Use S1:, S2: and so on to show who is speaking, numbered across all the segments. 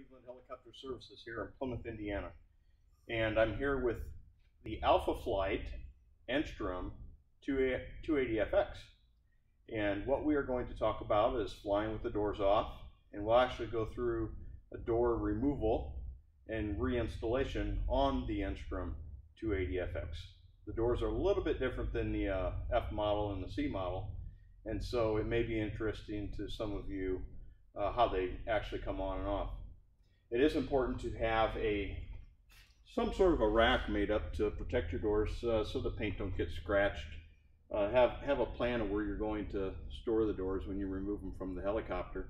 S1: Cleveland Helicopter Services here in Plymouth, Indiana. And I'm here with the Alpha Flight Enstrom 280FX. And what we are going to talk about is flying with the doors off. And we'll actually go through a door removal and reinstallation on the Enstrom 280FX. The doors are a little bit different than the uh, F model and the C model. And so it may be interesting to some of you uh, how they actually come on and off. It is important to have a some sort of a rack made up to protect your doors uh, so the paint don't get scratched. Uh, have have a plan of where you're going to store the doors when you remove them from the helicopter.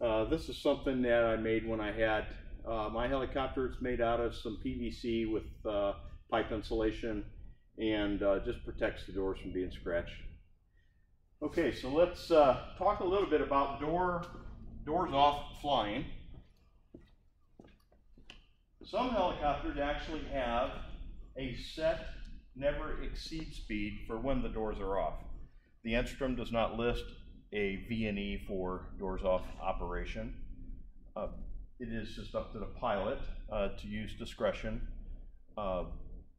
S1: Uh, this is something that I made when I had uh, my helicopter. It's made out of some PVC with uh, pipe insulation and just protects the doors from being scratched. Okay, so let's talk a little bit about door doors off flying. Some helicopters actually have a set never exceed speed for when the doors are off. The Enstrom does not list a VNE for doors off operation. Uh, it is just up to the pilot uh, to use discretion uh,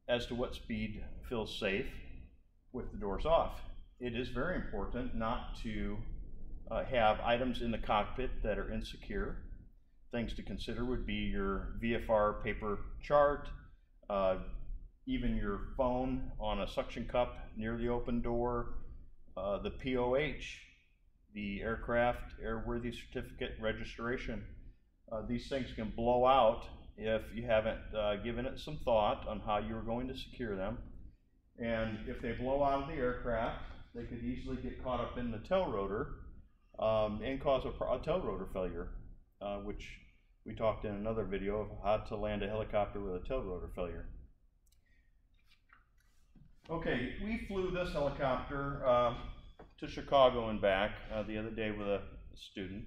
S1: as to what speed feels safe with the doors off. It is very important not to uh, have items in the cockpit that are insecure. Things to consider would be your VFR paper chart, uh, even your phone on a suction cup near the open door, uh, the POH, the aircraft airworthy certificate registration. Uh, these things can blow out if you haven't uh, given it some thought on how you're going to secure them. And if they blow out of the aircraft, they could easily get caught up in the tail rotor um, and cause a, a, tail rotor failure, uh, which we talked in another video of how to land a helicopter with a tail rotor failure. Okay, we flew this helicopter uh, to Chicago and back uh, the other day with a student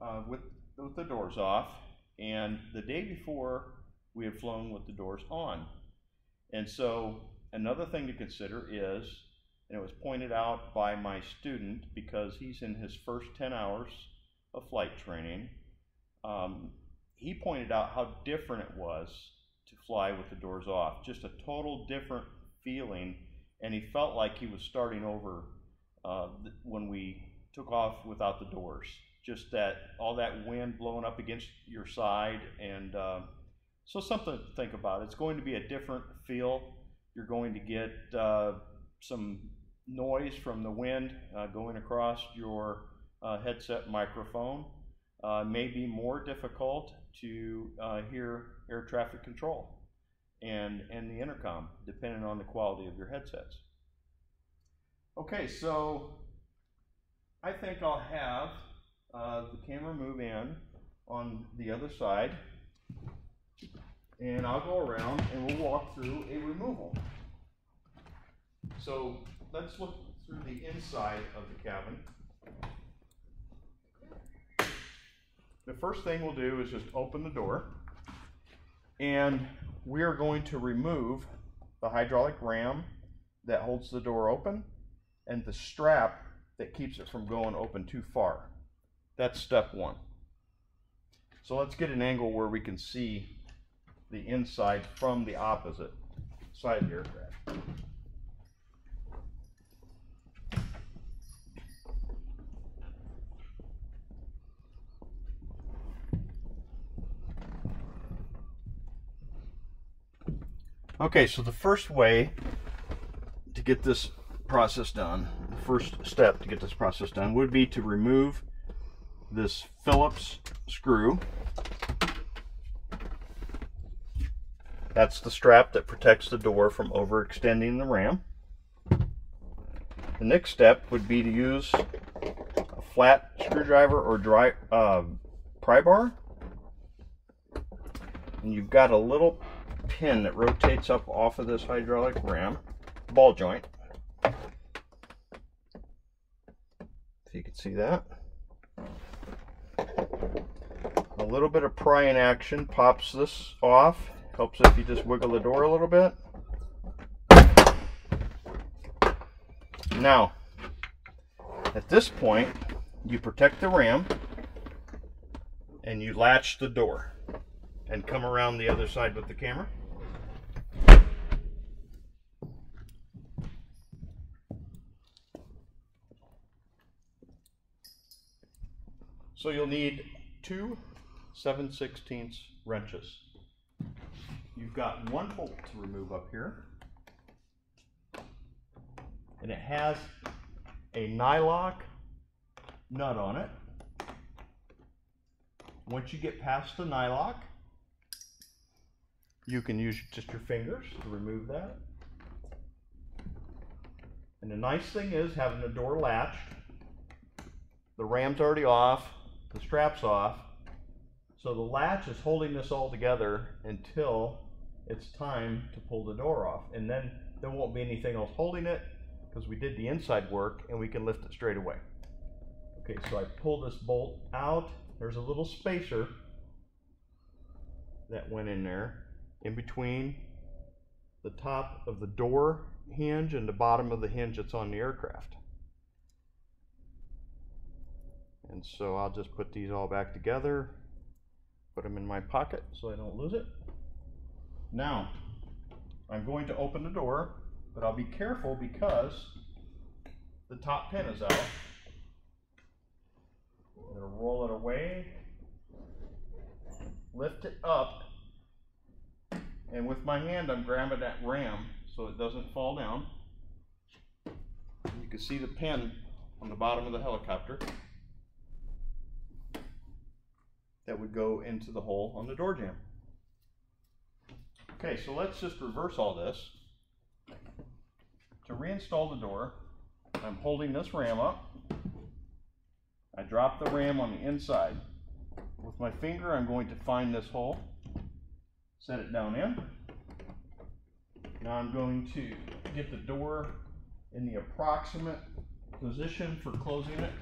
S1: uh, with, with the doors off, and the day before we had flown with the doors on. And so another thing to consider is and it was pointed out by my student because he's in his first 10 hours of flight training. Um, he pointed out how different it was to fly with the doors off, just a total different feeling, and he felt like he was starting over uh, when we took off without the doors. Just that all that wind blowing up against your side, and uh, so something to think about. It's going to be a different feel. You're going to get uh, some noise from the wind uh, going across your uh, headset microphone uh, may be more difficult to uh, hear air traffic control and, and the intercom, depending on the quality of your headsets. Okay, so I think I'll have uh, the camera move in on the other side and I'll go around and we'll walk through a removal. So let's look through the inside of the cabin. The first thing we'll do is just open the door and we are going to remove the hydraulic ram that holds the door open and the strap that keeps it from going open too far. That's step one. So let's get an angle where we can see the inside from the opposite side of Okay, so the first way to get this process done, the first step to get this process done would be to remove this Phillips screw. That's the strap that protects the door from overextending the ram. The next step would be to use a flat screwdriver or dry uh, pry bar. And you've got a little pin that rotates up off of this hydraulic ram, ball joint. If you can see that. A little bit of prying action pops this off. Helps if you just wiggle the door a little bit. Now, at this point, you protect the ram and you latch the door and come around the other side with the camera. So you'll need two 7 16 wrenches. You've got one bolt to remove up here. And it has a nylock nut on it. Once you get past the nylock, you can use just your fingers to remove that. And the nice thing is having the door latched, the ram's already off, the strap's off, so the latch is holding this all together until it's time to pull the door off. And then there won't be anything else holding it because we did the inside work and we can lift it straight away. Okay, so I pull this bolt out. There's a little spacer that went in there in between the top of the door hinge and the bottom of the hinge that's on the aircraft. And so I'll just put these all back together, put them in my pocket so I don't lose it. Now, I'm going to open the door, but I'll be careful because the top pin is out. I'm going to roll it away, lift it up, and with my hand I'm grabbing that ram so it doesn't fall down. You can see the pin on the bottom of the helicopter that would go into the hole on the door jamb. Okay, so let's just reverse all this. To reinstall the door, I'm holding this ram up. I drop the ram on the inside. With my finger, I'm going to find this hole, set it down in. Now I'm going to get the door in the approximate position for closing it.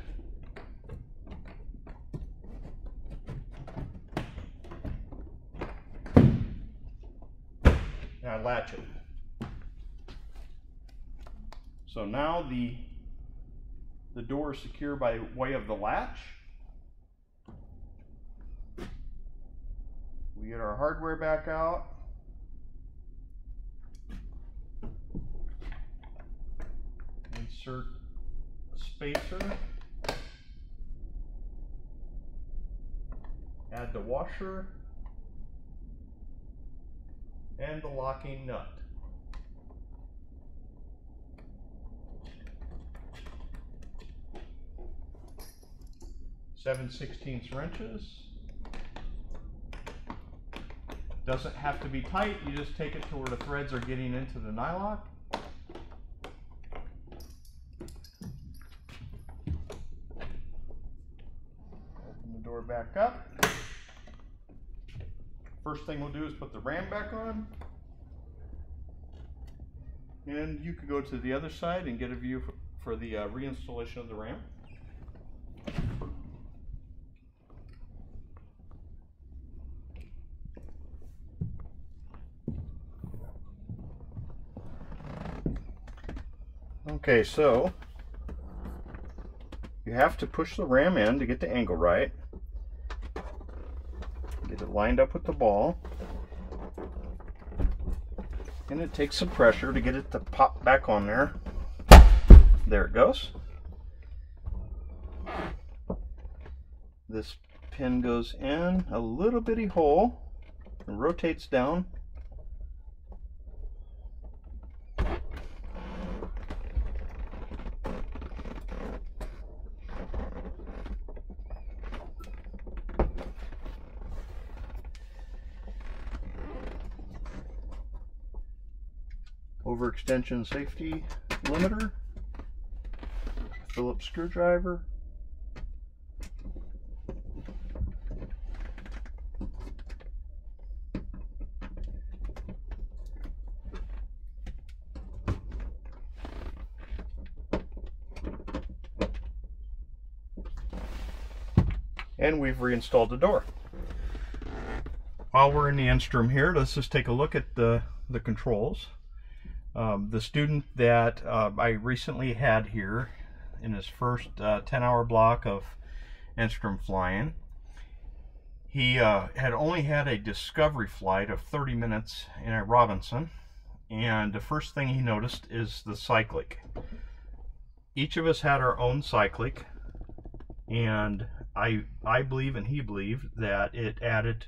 S1: Now latch it. So now the the door is secure by way of the latch. We get our hardware back out. Insert spacer. Add the washer and the locking nut. Seven sixteenths wrenches. Doesn't have to be tight, you just take it to where the threads are getting into the nylock. Open the door back up. First thing we'll do is put the ram back on. And you could go to the other side and get a view for, for the uh, reinstallation of the ram. Okay, so you have to push the ram in to get the angle right. Lined up with the ball. And it takes some pressure to get it to pop back on there. There it goes. This pin goes in a little bitty hole and rotates down overextension safety limiter, Phillips screwdriver, and we've reinstalled the door. While we're in the Enstrom here, let's just take a look at the, the controls. Um, the student that uh, I recently had here in his first uh, 10 hour block of Enstrom flying, He uh, had only had a discovery flight of 30 minutes in a Robinson, and the first thing he noticed is the cyclic. Each of us had our own cyclic, and I I believe and he believed that it added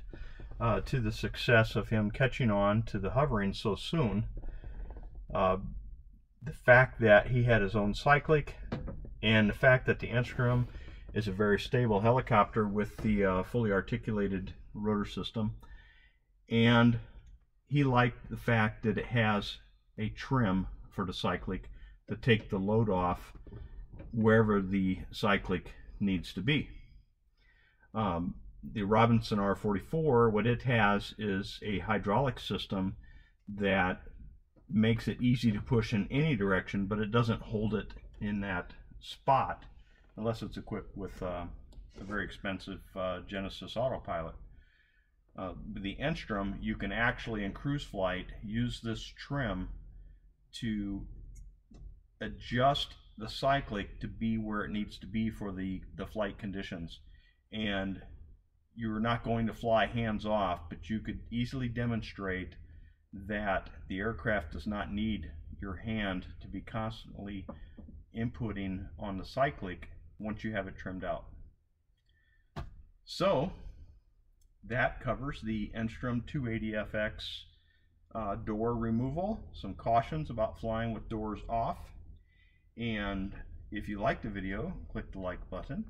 S1: uh, to the success of him catching on to the hovering so soon. Uh, the fact that he had his own cyclic, and the fact that the Enstrom is a very stable helicopter with the uh, fully articulated rotor system, and he liked the fact that it has a trim for the cyclic to take the load off wherever the cyclic needs to be. Um, the Robinson R44, what it has is a hydraulic system that makes it easy to push in any direction, but it doesn't hold it in that spot unless it's equipped with uh, a very expensive uh, Genesys autopilot. Uh, the Enstrom, you can actually in cruise flight use this trim to adjust the cyclic to be where it needs to be for the, the flight conditions. And you're not going to fly hands off, but you could easily demonstrate that the aircraft does not need your hand to be constantly inputting on the cyclic once you have it trimmed out. So that covers the Enstrom 280FX uh, door removal, some cautions about flying with doors off, and if you like the video, click the like button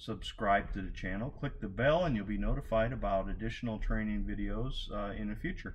S1: subscribe to the channel, click the bell, and you'll be notified about additional training videos uh, in the future.